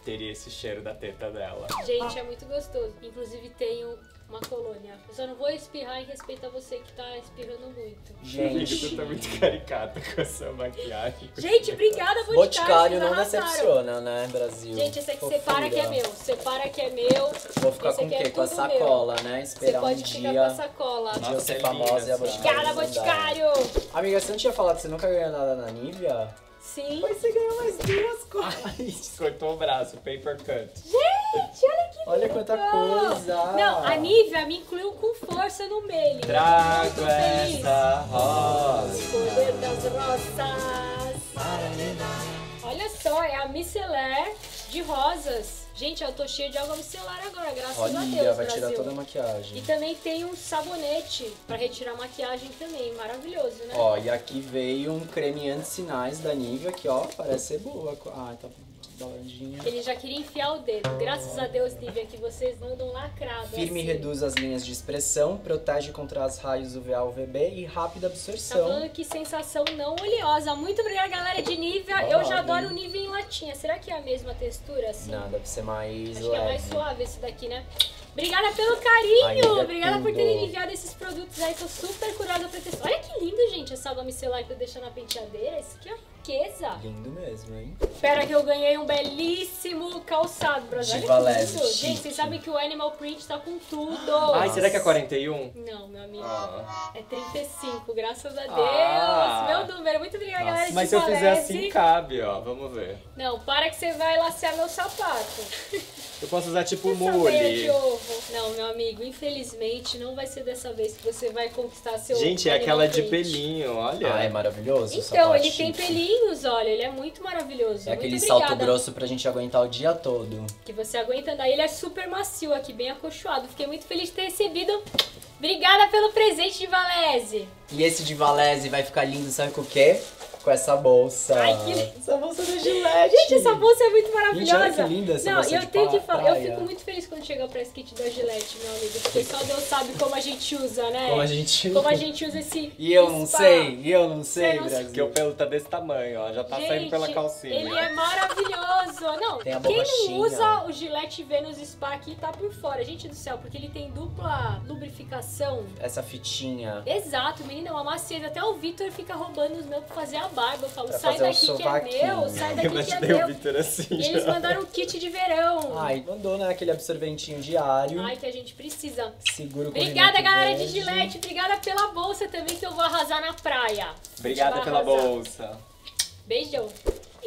teria esse cheiro da teta dela. Gente, é muito gostoso. Inclusive, tenho uma colônia. Eu só não vou espirrar em respeito a você que tá espirrando muito. Gente, tu tá muito caricata com essa maquiagem. Gente, obrigada, Boticário. Boticário não decepciona, né, Brasil? Gente, esse aqui Fofura. separa que é meu. Separa que é meu. Vou ficar Esse com o é quê? com a sacola, né? Você Esperar pode um ficar dia. com a sacola. Um dia eu ser é famosa e a. Boticário. Obrigada. Boticário. Amiga, você não tinha falado que você nunca ganhou nada na Nivea? Sim. Mas você ganhou mais duas coisas. Cortou o braço, paper cut. Gente, olha que Olha quanta coisa. Não, a Nivea me incluiu com força no meio. Trago essa rosa. Das rosas. Olha só, é a micelar de rosas. Gente, eu tô cheia de água micelar agora, graças a Olha, Deus, vai tirar Brasil. toda a maquiagem. E também tem um sabonete pra retirar maquiagem também, maravilhoso, né? Ó, e aqui veio um creme anti-sinais da Nivea, que ó, parece ser boa. Ah, tá laranjinha. Ele já queria enfiar o dedo. Graças a Deus, Nivea, que vocês mandam lacrado. Firme assim. reduz as linhas de expressão, protege contra as raios UVA UVB e rápida Tá absorção. falando que sensação não oleosa. Muito obrigada, galera de Nivea. Ó, Eu já adoro o Nivea em latinha. Será que é a mesma textura assim? Não, deve ser mais Acho leve. que é mais suave esse daqui, né? Obrigada pelo carinho! Ai, é Obrigada por terem me enviado esses produtos aí. Tô super curiosa pra testar. Olha que lindo, gente, essa água micelar que eu deixo na penteadeira. Isso aqui é riqueza. Lindo mesmo, hein? Espera que eu ganhei um belíssimo calçado, Brasil. Olha que leve, lindo. chique. Gente, vocês sabem que o Animal Print tá com tudo. Ai, será que é 41? Não, meu amigo. Ah. É 35, graças a Deus. Ah. Meu número. Muito obrigada, galera Mas se eu fizer assim, cabe, ó. Vamos ver. Não, para que você vai lacear meu sapato. Eu posso usar tipo Essa ovo. Não, meu amigo, infelizmente não vai ser dessa vez que você vai conquistar seu Gente, é aquela de pelinho, olha. Ah, é maravilhoso. Então, ele tem pelinhos, olha, ele é muito maravilhoso. É aquele muito salto grosso pra gente aguentar o dia todo. Que você aguenta andar. Ele é super macio aqui, bem acolchoado. Fiquei muito feliz de ter recebido. Obrigada pelo presente de Valese. E esse de Valese vai ficar lindo, sabe com o quê? Com essa bolsa. Ai, que. Essa bolsa da Gillette. Gente, essa bolsa é muito maravilhosa. Gente, olha que linda essa Não, bolsa e eu de tenho que falar, eu fico muito feliz quando chega o press kit da Gillette, meu amigo, porque só Deus sabe como a gente usa, né? Como a gente Como a gente usa esse E eu não spa. sei, e eu não sei, Você não- Brasil. Porque o pelo tá desse tamanho, ó. Já tá Gente, saindo pela calcinha. Ele é maravilhoso. Não, Tem a quem não usa o Gillette Venus Spa aqui tá por fora. Gente do céu, porque ele tem dupla lubrificação. Essa fitinha. Exato, menina, é uma macieza. Até o Vitor fica roubando os meus pra fazer a barba. Eu falo, Pra sai o daqui que é meu, sai [LAUGHS] daqui que é o meu. Victor assim. Eles já. mandaram um kit de verão. Ai, mandou, né? Aquele absorventinho diário. Ai, que a gente precisa. Segura o Obrigada, galera de. Gillette. Obrigada pela bolsa também, que eu vou arrasar na praia. Obrigada pela arrasar. bolsa. Beijão.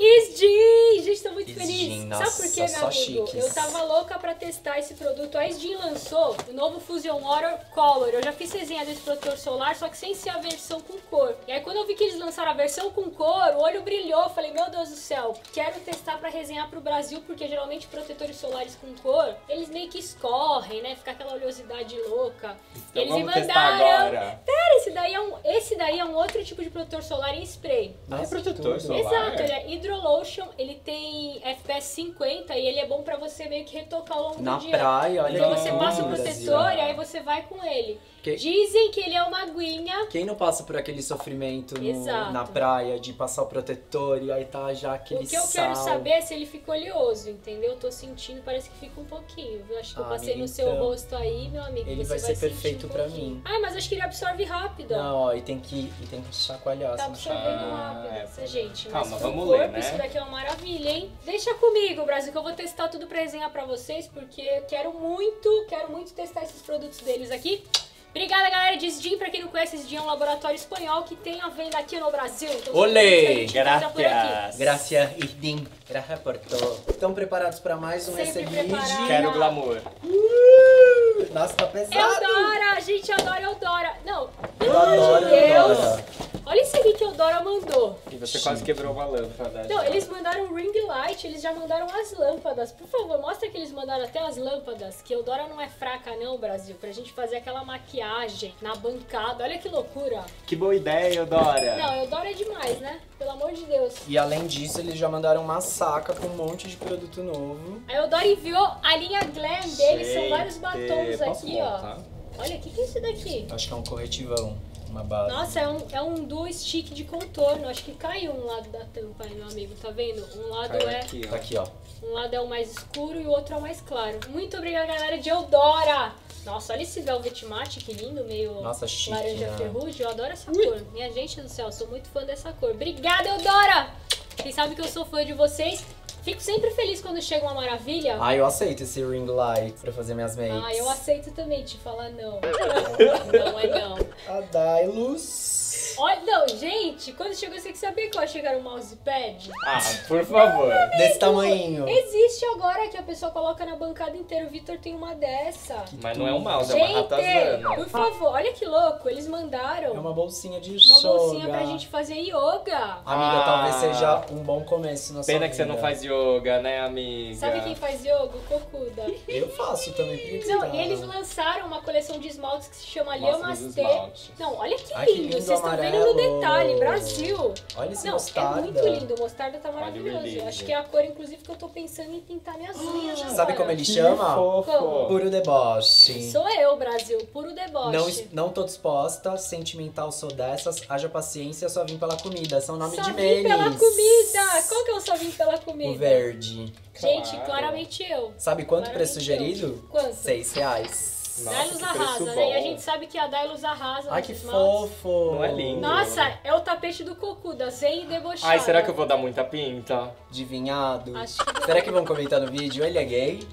Isdin! Gente, tô muito Isdin, feliz. nossa, Sabe por quê, meu amigo? chiques. Eu tava louca pra testar esse produto. A Isdin lançou o novo Fusion Water Color. Eu já fiz resenha desse protetor solar, só que sem ser a versão com cor. E aí, quando eu vi que eles lançaram a versão com cor, o olho brilhou. Eu Falei, meu Deus do céu, quero testar pra resenhar pro Brasil, porque geralmente protetores solares com cor, eles meio que escorrem, né? Fica aquela oleosidade louca. Então eles me mandaram. agora. Pera, esse daí, é um, esse daí é um outro tipo de protetor solar em spray. Ah, é protetor solar? Exato, ele é Hydrolotion, ele tem FPS 50 e ele é bom pra você meio que retocar ao longo Na do dia. praia, olha Então você passa o protetor e aí você vai com ele. Que- Dizem que ele é uma aguinha. Quem não passa por aquele sofrimento no- na praia de passar o protetor e aí tá já aquele O que eu sal. quero saber é se ele fica oleoso, entendeu? Eu tô sentindo, parece que fica um pouquinho, viu? Acho que eu Ah, passei amiga, no seu então, rosto aí, meu amigo. ele você vai ser sentir perfeito um pra pouquinho. mim. Ai, mas acho que ele absorve rápido. ó. Não, ó, e tem que, e tem que chacoalhar. Tá absorvendo Ah, rápido, é. essa gente. Calma, mas vamos o corpo, ler, né? isso daqui é uma maravilha, hein? Deixa comigo, Brasil, que eu vou testar tudo pra resenhar pra vocês, porque eu quero muito, quero muito testar esses produtos deles aqui. Obrigada, galera de. Pra quem não conhece, Sdim é um laboratório espanhol que tem a venda aqui no Brasil. Então, Olê! Gracias. Gracias, Irdim. Gracias por todo. Estão preparados pra mais um Sempre preparada. Quero glamour. Uh, Nossa, tá pesado. Eudora! Gente adora Eudora. Não, pelo Eu amor adoro de Deus. Eudora. Olha isso aqui que Eudora mandou. E você quase quebrou uma lâmpada. Não, já. eles mandaram o ring light, eles já mandaram as lâmpadas. Por favor, mostra que eles mandaram até as lâmpadas. Que Eudora não é fraca não, Brasil. Pra gente fazer aquela maquiagem na bancada. Olha que loucura. Que boa ideia, Eudora. Não, Eudora é demais, né? Pelo amor de Deus. E além disso, eles já mandaram uma saca com um monte de produto novo. A Eudora enviou a linha Glam deles. São vários batons posso aqui, ó. Olha, o que, que é isso daqui? Acho que é um corretivão, uma base. Nossa, é um, é um duo stick de contorno. Acho que caiu um lado da tampa aí, meu amigo. Tá vendo? Um lado Caiu é... aqui, Tá ó. aqui, ó. Um lado é o mais escuro e o outro é o mais claro. Muito obrigada, galera de Eudora! Nossa, olha esse velvet matte, que lindo, meio Nossa, chique, laranja né? ferrugem. Eu adoro essa cor. Minha gente do céu, eu sou muito fã dessa cor. Obrigada, Eudora! Vocês sabem que eu sou fã de vocês. Fico sempre feliz quando chega uma maravilha. Ah, eu aceito esse ring light pra fazer minhas makes. Ah, eu aceito também te falar não. [LAUGHS] não é não. A Dailus. Olha, não, gente, quando chegou esse aqui, sabia que eu achei que era um mousepad? Ah, por favor. Desse tamanho. Existe agora que a pessoa coloca na bancada inteira. O Vitor tem uma dessa. Mas não é um mouse, é uma Gente, ratazana. por favor, olha que louco. Eles mandaram É uma bolsinha de uma bolsinha yoga. pra gente fazer yoga. Amiga, Ah. talvez seja um bom começo na sua Pena que você não faz yoga, né, amiga? Sabe quem faz yoga? O Cocuda. Eu faço também, por que que Não, você tá- e eles lançaram uma coleção de esmaltes que se chama esmaltes. Não, olha que Ai, que lindo. lindo Vocês estão vendo no amarelo. detalhe, Brasil. Olha esse Não, mostarda. é muito lindo. O mostarda tá Olha maravilhoso. Eu acho que é a cor, inclusive, que eu tô pensando em pintar minhas unhas agora. Sabe como ele Que chama? fofo. Como? Puro deboche. Sou eu, Brasil. Puro deboche. Não, não tô disposta, sentimental sou dessas, haja paciência, só vim pela comida. São nome só de vim memes. pela comida. Qual que é o só vim pela comida? O verde. Gente, Claro. claramente eu. Sabe quanto Claramente preço sugerido? eu. Quanto? Seis reais. Nossa, arrasa, né? E a gente sabe que a Dailus arrasa Ai, que esmaltes. fofo. Não é lindo? Nossa, é o tapete do Cocuda, zen e debochada. Ai, será que eu vou dar muita pinta? Adivinhado. Acho que Será que vão comentar no vídeo? Ele é gay?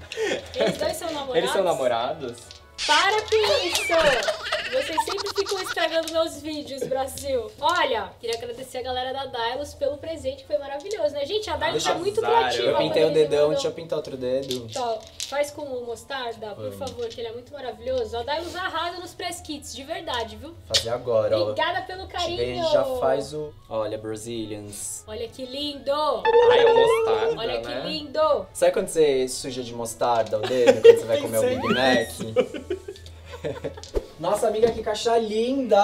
Eles dois são namorados? Eles são namorados? Para com isso! Vocês sempre ficam estragando meus vídeos, Brasil. Olha, queria agradecer a galera da Dylos pelo presente, que foi maravilhoso, né? Gente, a Dylos é muito criativa. eu pintei o dedão, deixa eu pintar outro dedo. Ó, faz com o mostarda, por Vamos. favor, que ele é muito maravilhoso. A Dylos arrasa nos press kits, de verdade, viu? Fazer agora, ó. Obrigada pelo carinho. já faz o. Olha, Brazilians. Olha que lindo. Ai, é mostarda, Olha que né? lindo. Sabe quando você suja de mostarda o dedo quando você vai [LAUGHS] comer o Big Mac? [LAUGHS] Nossa, amiga, que caixa linda!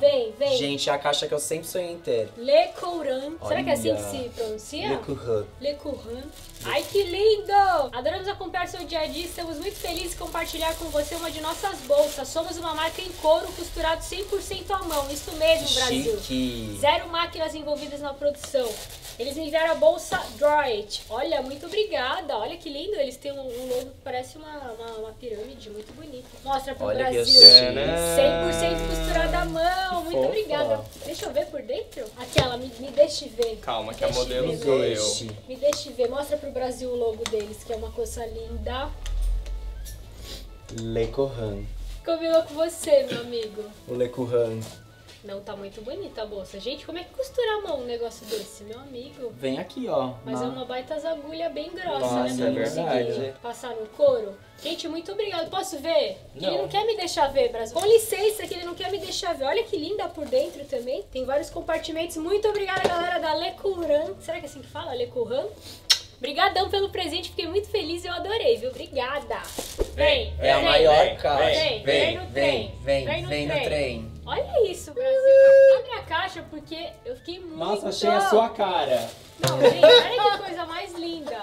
Vem, vem, vem. Gente, é a caixa que eu sempre sonhei em ter. Le Couran. Será que é assim que se pronuncia? Le Courant. Le Couran. Ai, que lindo! Adoramos acompanhar seu dia a dia. Estamos muito felizes em compartilhar com você uma de nossas bolsas. Somos uma marca em couro costurado 100% à mão. Isso mesmo, Brasil. Chique. Zero máquinas envolvidas na produção. Eles me enviaram a bolsa Droid. Olha, muito obrigada. Olha que lindo. Eles têm um, um logo que parece uma, uma, uma pirâmide. Muito bonito. Mostra pro Olha Brasil. chique. 100% costurada à mão. Muito Fofa. obrigada. Deixa eu ver por dentro. Aquela, me, me deixe ver. Calma, que a modelo sou eu. Me deixe ver. Mostra pro Brasil o logo deles, que é uma coisa linda. Le Courant. Combinou com você, meu amigo. O Le Courant. Não tá muito bonita a bolsa. Gente, como é que costura a mão um negócio desse, meu amigo? Vem aqui, ó. Mas na- é uma baita agulha bem grossa, Nossa, né? Pra é verdade. passar no couro. Gente, muito obrigada. Posso ver? Que Ele Não. não quer me deixar ver, Brasil. Com licença, que ele não quer me deixar ver. Olha que linda por dentro também. Tem vários compartimentos. Muito obrigada, galera da Le Couran. Será que é assim que fala? Le Couran? Obrigadão pelo presente. Fiquei muito feliz e eu adorei, viu? Obrigada. Vem, É a vem, maior vem, caixa. vem, vem no trem. Vem, Vem no vem no trem. trem. Olha isso, Brasil. Abre a caixa porque eu fiquei muito... Nossa, achei a sua cara. Não, gente, olha que coisa mais linda.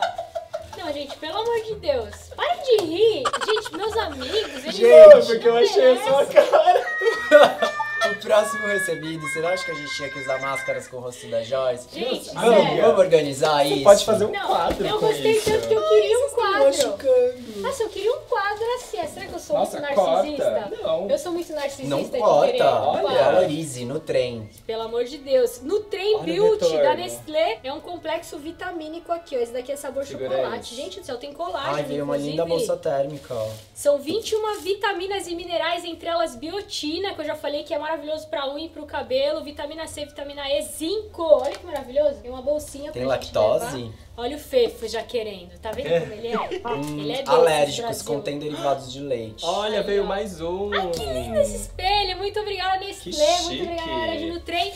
Não, gente, pelo amor de Deus. Para de rir. Gente, meus amigos, eles Gente, porque eu achei a sua cara. [LAUGHS] O próximo recebido, acha que a gente tinha que usar máscaras com o rosto da Joyce? Gente, Vamos, sério. vamos organizar Você isso? pode fazer um Não, quadro eu com gostei isso. tanto que eu queria um quadro. Machucando. Nossa, eu queria um quadro assim. Será que eu sou Nossa, muito corta. narcisista? Não. Eu sou muito narcisista Não de querer corta. um Olha. Valorize no trem. Pelo amor de Deus. No Trem Olha Beauty da Nestlé é um complexo vitamínico aqui, ó. Esse daqui é sabor Segura chocolate. isso. Gente do céu, tem colágeno. Ai, veio uma linda bolsa térmica, ó. São 21 vitaminas e minerais, entre elas biotina, que eu já falei que é maravilhoso pra unha e pro cabelo, vitamina C, vitamina E, zinco. Olha que maravilhoso. Tem uma bolsinha Tem pra lactose? Olha o Fefo já querendo. Tá vendo como ele é? ele é desses, Alérgicos Brasil. contém derivados de leite. Olha, Aí, veio ó. mais um. Ai, que lindo esse espelho. Muito obrigada, Nestlé. Muito obrigada, chique. galera de no trem.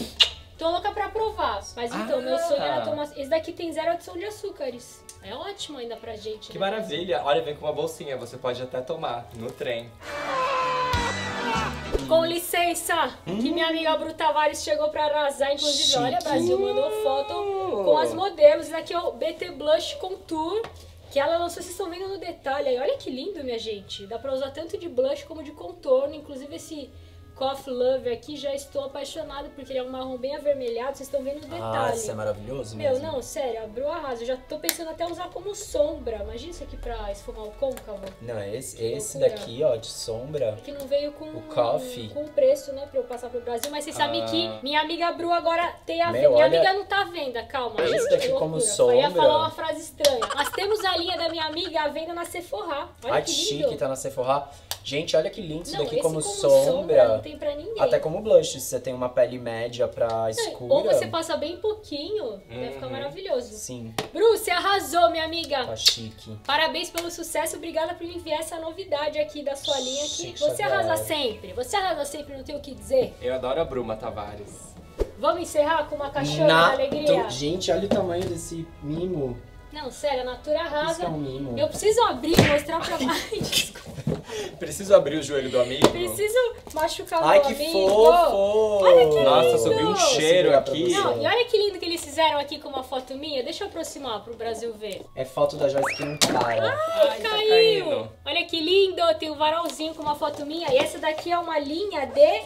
Tô louca pra provar. Mas então, meu sonho era Ah. tomar... Esse daqui tem zero adição de açúcares. É ótimo ainda pra gente. Que né? maravilha. Olha, vem com uma bolsinha. Você pode até tomar no trem. Com licença, que minha amiga Bru Tavares chegou pra arrasar. Inclusive, Chique. olha, Brasil mandou foto com as modelos. Esse daqui é o BT Blush Contour, que ela lançou, vocês estão vendo no detalhe aí. Olha que lindo, minha gente. Dá pra usar tanto de blush como de contorno. Inclusive, esse Coffee Lover aqui, já estou apaixonada porque ele é um marrom bem avermelhado. Vocês estão vendo no Ah, detalhe. isso é maravilhoso Meu, mesmo. não, sério, a Bru arrasa. Eu já tô pensando até usar como sombra. Imagina isso aqui pra esfumar o côncavo. Não, esse, esse loucura. daqui, ó, de sombra. que não veio com O coffee. com o preço, né, pra eu passar pro Brasil. Mas vocês sabem Ah. que minha amiga Bru agora tem a Meu, venda. Minha olha- amiga não tá à venda, calma. Esse gente, daqui como sombra. Eu ia falar uma frase estranha. Nós temos a linha da minha amiga à venda na Sephora. Olha que que lindo. chique, tá na Sephora. Gente, olha que lindo isso não, daqui como, como sombra. não tem pra ninguém. Até como blush, se você tem uma pele média pra escura. Ou você passa bem pouquinho, vai ficar Uhum. maravilhoso. Sim, Bru, você arrasou, minha amiga. tá chique. Parabéns pelo sucesso, obrigada por me enviar essa novidade aqui da sua linha que Chique você arrasa sempre. Você arrasa sempre, não tem o que dizer. Eu adoro a Bruma Tavares. Vamos encerrar com uma caixona Na- da alegria? Gente, olha o tamanho desse mimo. Não, sério, a Natura Isso arrasa. é um mimo. Eu preciso abrir e mostrar pra mais. Desculpa. Preciso abrir o joelho do amigo? Preciso machucar o Ai, meu que amigo. fofo! Olha que Nossa, subiu um lindo. cheiro aqui. Não, e olha que lindo que eles fizeram aqui com uma foto minha. Deixa eu aproximar pro Brasil ver. É foto da Joyce que não para. Ai, tá Caiu! caindo. Olha que lindo! Tem um varalzinho com uma foto minha. E essa daqui é uma linha de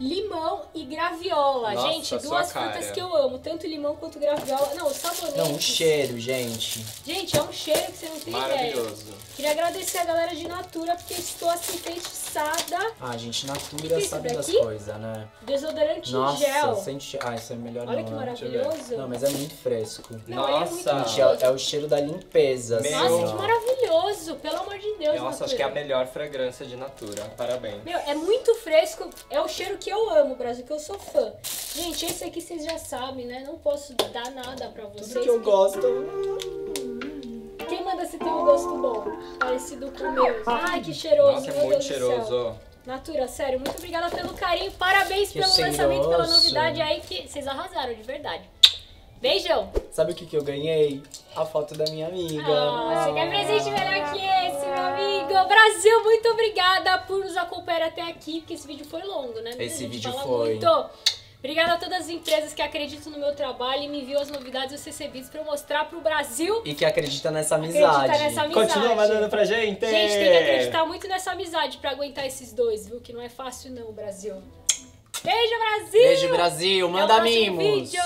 limão e graviola. Nossa, gente, duas cara. frutas que eu amo. Tanto limão quanto graviola. Não, o sabonete. Não, um cheiro, gente. Gente, é um cheiro que você não tem ideia. Maravilhoso. Queria agradecer a galera de Natura porque estou assim feitiçada. Ah, gente, Natura sabe das coisas, né? Desodorante em Nossa, gel. sente Ah, isso é melhor Olha não, que né? maravilhoso. Não, mas é muito fresco. Não, ele é muito Nossa. Gente, é, é o cheiro da limpeza, assim, Meu. Nossa, ó. que maravilhoso, pelo amor de Deus, Nossa, Natura. acho que é a melhor fragrância de Natura. Parabéns. Meu, é muito fresco. É o cheiro que eu amo, Brasil, que eu sou fã. Gente, esse aqui vocês já sabem, né? Não posso dar nada pra vocês. Tudo que eu gosto. Quem manda se tem um gosto bom? Parecido com o meu. Ai, que cheiroso. Nossa, é muito Deus cheiroso. Natura, sério, muito obrigada pelo carinho. Parabéns Que pelo lançamento, pela novidade aí que vocês arrasaram, de verdade. Beijão! Sabe o que, que eu ganhei? A foto da minha amiga. Ah, você quer presente melhor que esse, meu amigo? Brasil, muito obrigada por nos acompanhar até aqui, porque esse vídeo foi longo, né? Esse vídeo fala foi. Muito. Obrigada a todas as empresas que acreditam no meu trabalho e me enviam as novidades e os recebidos pra eu mostrar pro Brasil. E que acredita nessa Acredita amizade. nessa amizade. Continua mandando pra gente. Gente, tem que acreditar muito nessa amizade pra aguentar esses dois, viu? Que não é fácil não, Brasil. Beijo, Brasil! Beijo, Brasil. Manda mimos. vídeo!